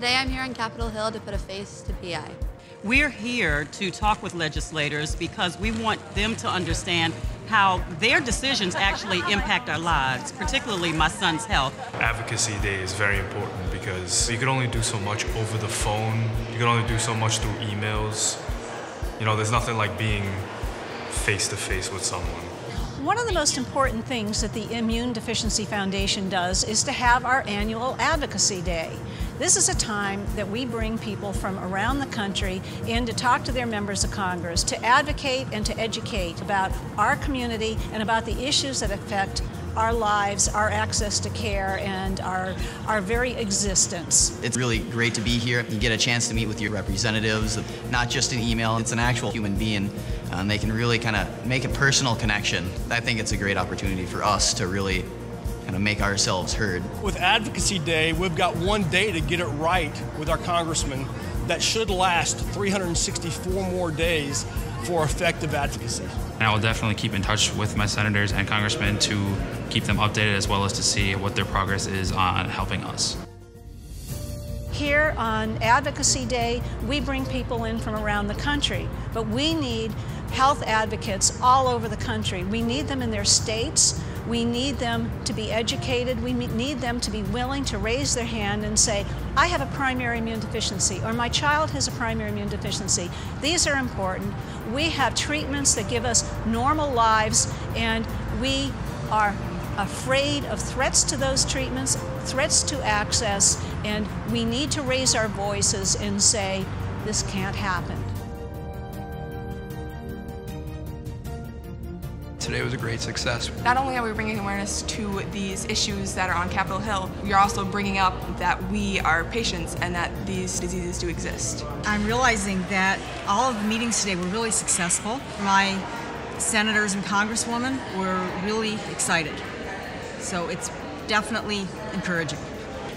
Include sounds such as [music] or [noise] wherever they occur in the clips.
Today I'm here on Capitol Hill to put a face to PI. We're here to talk with legislators because we want them to understand how their decisions actually [laughs] impact our lives, particularly my son's health. Advocacy Day is very important because you can only do so much over the phone, you can only do so much through emails. You know, there's nothing like being face to face with someone. One of the most important things that the Immune Deficiency Foundation does is to have our annual Advocacy Day. This is a time that we bring people from around the country in to talk to their members of Congress, to advocate and to educate about our community and about the issues that affect our lives, our access to care, and our, our very existence. It's really great to be here. You get a chance to meet with your representatives, not just an email, it's an actual human being. And they can really kind of make a personal connection. I think it's a great opportunity for us to really kind of make ourselves heard. With Advocacy Day, we've got one day to get it right with our congressman that should last 364 more days for effective advocacy. And I will definitely keep in touch with my senators and congressmen to keep them updated as well as to see what their progress is on helping us. Here on Advocacy Day, we bring people in from around the country, but we need health advocates all over the country. We need them in their states. We need them to be educated. We need them to be willing to raise their hand and say, I have a primary immune deficiency, or my child has a primary immune deficiency. These are important. We have treatments that give us normal lives, and we are afraid of threats to those treatments, threats to access, and we need to raise our voices and say, this can't happen. Today was a great success. Not only are we bringing awareness to these issues that are on Capitol Hill, we are also bringing up that we are patients and that these diseases do exist. I'm realizing that all of the meetings today were really successful. My senators and congresswomen were really excited. So it's definitely encouraging.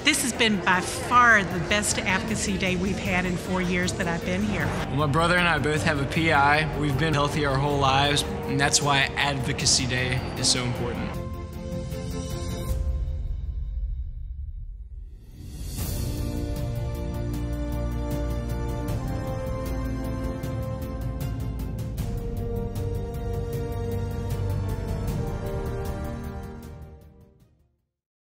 This has been by far the best advocacy day we've had in four years that I've been here. Well, my brother and I both have a PI. We've been healthy our whole lives, and that's why Advocacy Day is so important.